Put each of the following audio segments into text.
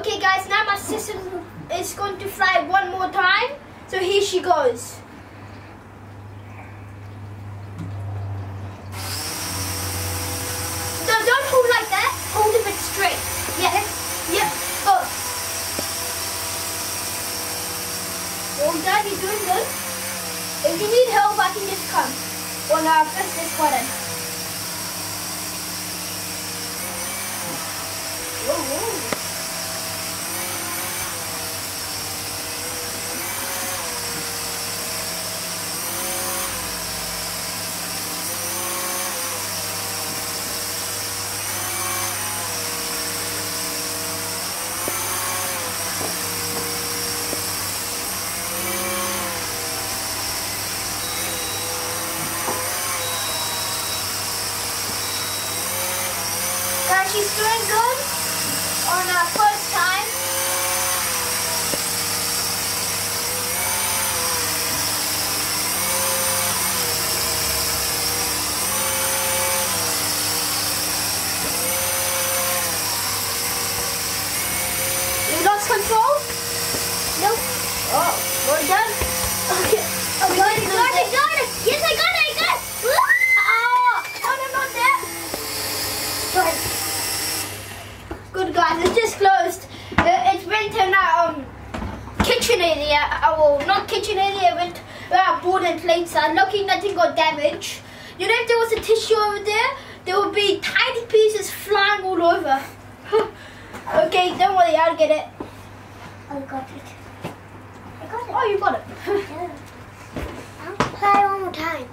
Okay, guys, now my sister is going to fly one more time. So here she goes. No, don't hold like that. Hold a bit straight. Yeah. Yeah. Go. Well done. You're doing good. If you need help, I can just come. Well, now press this button. Whoa. She's doing good on her first time. You lost control? Nope. Oh, we're done. Okay. Okay, got it, got it, got it. Yes, I got it, I got it. Ah! No, no, not that. Good. Good guys, it's just closed. Uh, it's went in our um, kitchen area. Uh, well, not kitchen area, it went where our board and plates are. Lucky nothing got damaged. You know if there was a tissue over there, there would be tiny pieces flying all over. okay, don't worry, I'll get it. I got it. I got it. Oh, you got it. Yeah. I'll play one more time.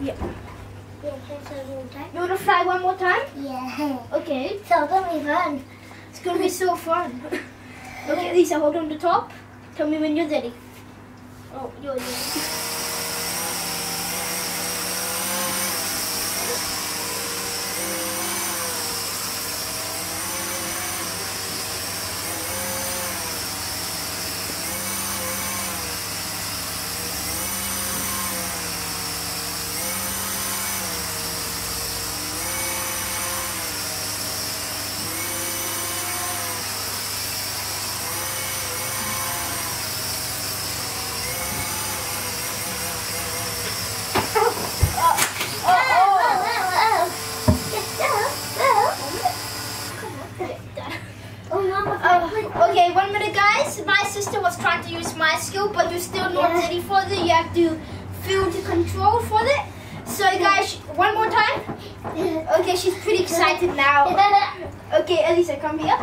yeah. Yeah, can I play one more time? You want to fly one more time? Yeah. Okay. So it's gonna be fun. It's gonna be so fun. okay, Lisa, hold on the top. Tell me when you're ready. Oh, you're ready. Okay, one minute, guys. My sister was trying to use my skill, but you're still not Yeah. ready for it. You have to feel the control for it. So, guys, one more time. Okay, she's pretty excited now. Okay, Elisa, come here.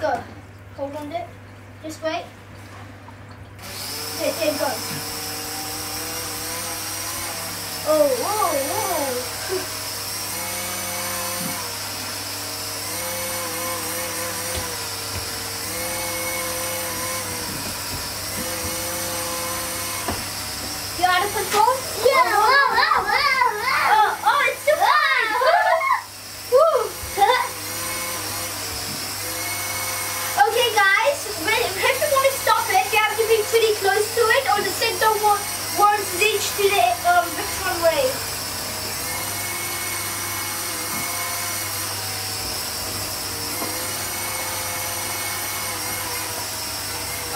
Go. Hold on it. Just wait. There, there it goes. Oh, whoa, whoa. You out of control? Yeah. Oh, oh, it's too fast. Okay, guys, when, if you want to stop it, you have to be pretty close to it, or the center won't, won't reach to the um, Vectron.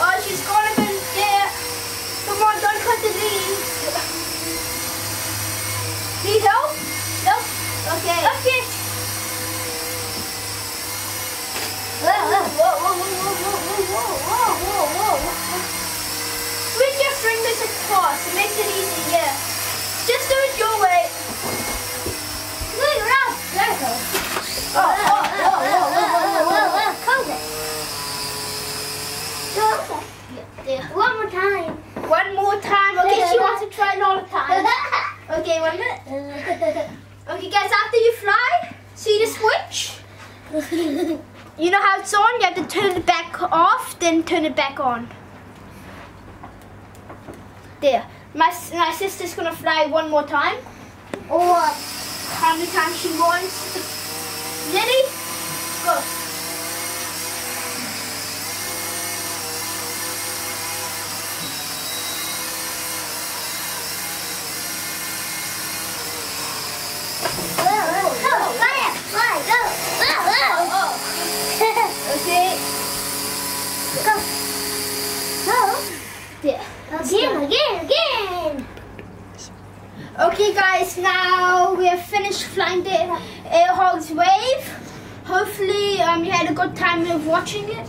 Oh, she's gonna be there. Come on, don't cut the leaves. Need help? Nope. Okay. Okay. Whoa, whoa, whoa, whoa, whoa, whoa, whoa, whoa, whoa, whoa. Switch your fingers across. It makes it easy, yeah. Just do it your way. Look around. There you go. Oh, oh, whoa, whoa, whoa, whoa, whoa, whoa. Yeah, there. One more time. One more time. Okay, she wants to try another time. Okay, one minute. Okay, guys, after you fly, see the switch? You know how it's on? You have to turn it back off, then turn it back on. There. My, my sister's gonna fly one more time. Or how many times she wants. Ready? Go. Go. No. Yeah. Again, again, again. Okay, guys. Now we have finished flying the Air Hogs wave. Hopefully, um, you had a good time of watching it.